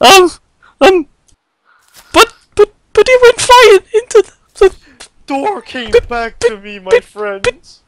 Um, um, but, but, but he went flying into the, the Door came back to me, my friends.